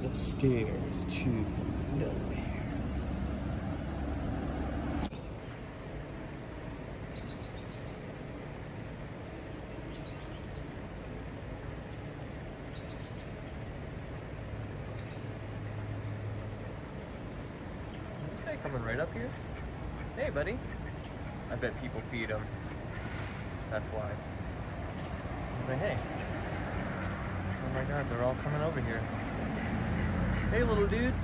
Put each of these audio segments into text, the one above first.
The stairs to nowhere. This guy coming right up here? Hey, buddy. I bet people feed him. That's why. He's like, hey. Oh my god, they're all coming over here. Hey, little dude.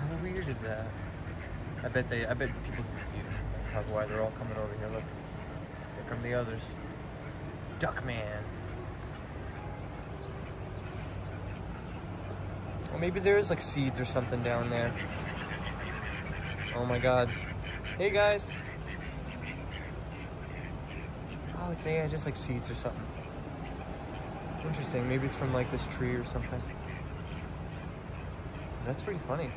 How weird is that? I bet they, I bet people can feed. That's probably why they're all coming over here. Look. Here come the others. Duckman. Well, maybe there is like seeds or something down there. Oh my god. Hey guys. Oh, it's yeah, just like seeds or something. Interesting. Maybe it's from like this tree or something. That's pretty funny.